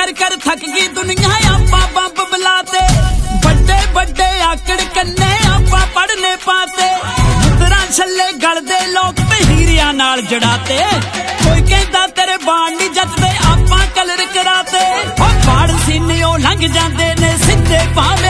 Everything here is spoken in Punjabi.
ਕਰ ਕਰ ਥੱਕ ਗਈ ਦੁਨੀਆ ਆਪਾਂ ਬੰਬ ਬਲਾਤੇ। ਵੱਡੇ ਵੱਡੇ ਆਕੜ ਕੰਨੇ ਆਪਾਂ ਪੜਨੇ ਪਾਤੇ। ਮੁਦਰਾ ਛੱਲੇ ਗਲਦੇ ਲੋਕ ਤੇ ਹੀਰਿਆਂ ਨਾਲ ਜੜਾਤੇ। ਕੋਈ ਕਹਿੰਦਾ ਤੇਰੇ ਬਾਣ ਨਹੀਂ ਜੱਜਦੇ, ਆਪਾਂ ਕਲਰ ਕਰਾਤੇ। ਉਹ ਬਾੜ ਸੀਨੇ ਉਹ ਲੰਘ ਜਾਂਦੇ ਨੇ, ਸਿੱਧੇ ਭਾਵੇਂ